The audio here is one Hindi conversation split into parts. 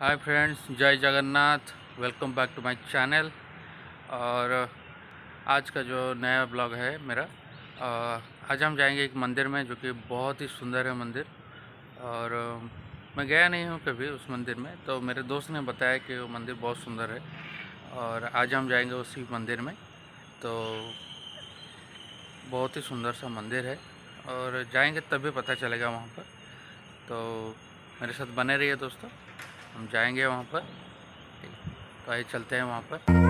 हाय फ्रेंड्स जय Jagannath welcome back to my channel और आज का जो नया ब्लॉग है मेरा आज हम जाएँगे एक मंदिर में जो कि बहुत ही सुंदर है मंदिर। और मैं गया नहीं हूँ कभी उस मंदिर में तो मेरे दोस्त ने बताया कि वो मंदिर बहुत सुंदर है। और आज हम जाएँगे उसी मंदिर में तो बहुत ही सुंदर सा मंदिर है। और जाएँगे तभी पता चलेगा वहाँ पर। तो मेरे साथ बने रहिए दोस्तों। हम जाएँगे वहाँ पर। तो आइए चलते हैं वहाँ पर।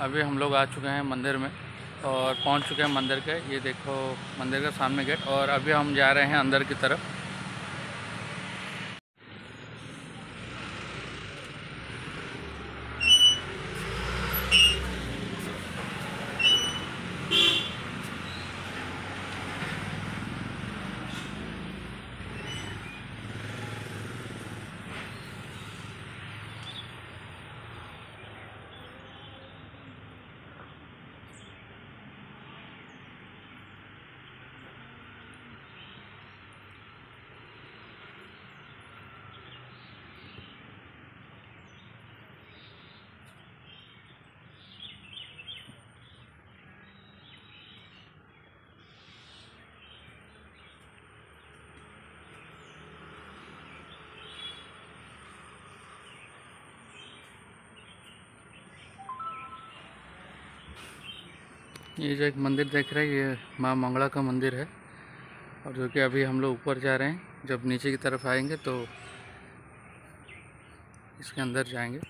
अभी हम लोग आ चुके हैं मंदिर में और पहुँच चुके हैं मंदिर के। ये देखो, मंदिर का सामने गेट और अभी हम जा रहे हैं अंदर की तरफ़। ये जो एक मंदिर देख रहे हैं, ये माँ मंगला का मंदिर है। और जो कि अभी हम लोग ऊपर जा रहे हैं, जब नीचे की तरफ़ आएँगे तो इसके अंदर जाएँगे।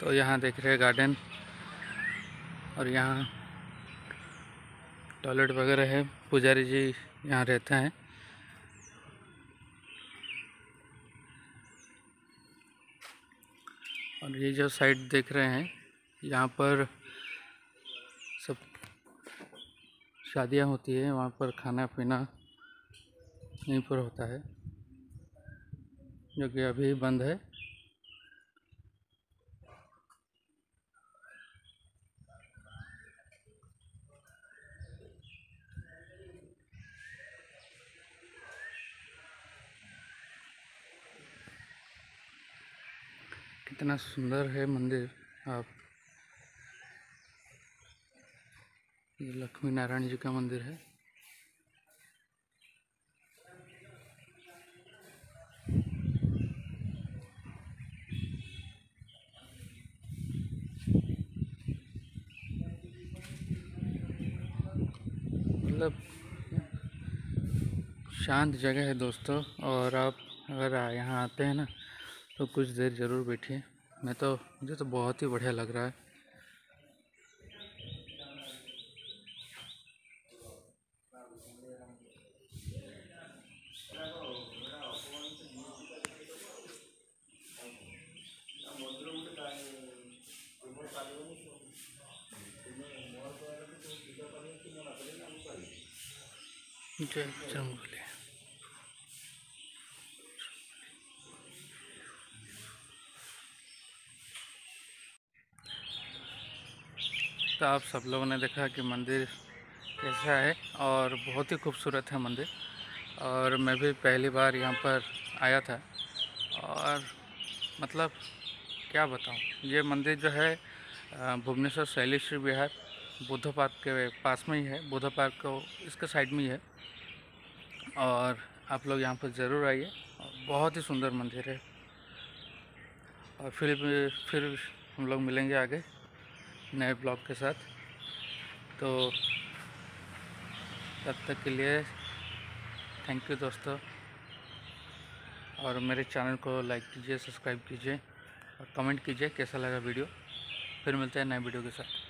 तो यहाँ देख रहे हैं गार्डन और यहाँ टॉयलेट वगैरह है। पुजारी जी यहाँ रहते हैं। और ये जो साइड देख रहे हैं, यहाँ पर सब शादियाँ होती है, वहाँ पर खाना पीना यहीं पर होता है, जो कि अभी बंद है। कितना सुंदर है मंदिर आप। ये लक्ष्मी नारायण जी का मंदिर है। मतलब शांत जगह है दोस्तों, और आप अगर यहाँ आते हैं ना तो कुछ देर ज़रूर बैठिए। मैं तो मुझे तो बहुत ही बढ़िया लग रहा है। जय तो आप सब लोगों ने देखा कि मंदिर कैसा है और बहुत ही खूबसूरत है मंदिर। और मैं भी पहली बार यहाँ पर आया था। और मतलब क्या बताऊँ, ये मंदिर जो है भुवनेश्वर शैलेश्वरी विहार बुद्ध पार्क के पास में ही है बुद्ध पार्क को इसके साइड में ही है। और आप लोग यहाँ पर ज़रूर आइए बहुत ही सुंदर मंदिर है। और फिर फिर हम लोग मिलेंगे आगे नए ब्लॉग के साथ। तो तब तक के लिए थैंक यू दोस्तों। और मेरे चैनल को लाइक कीजिए सब्सक्राइब कीजिए, और कमेंट कीजिए कैसा लगा वीडियो फिर मिलते हैं नए वीडियो के साथ।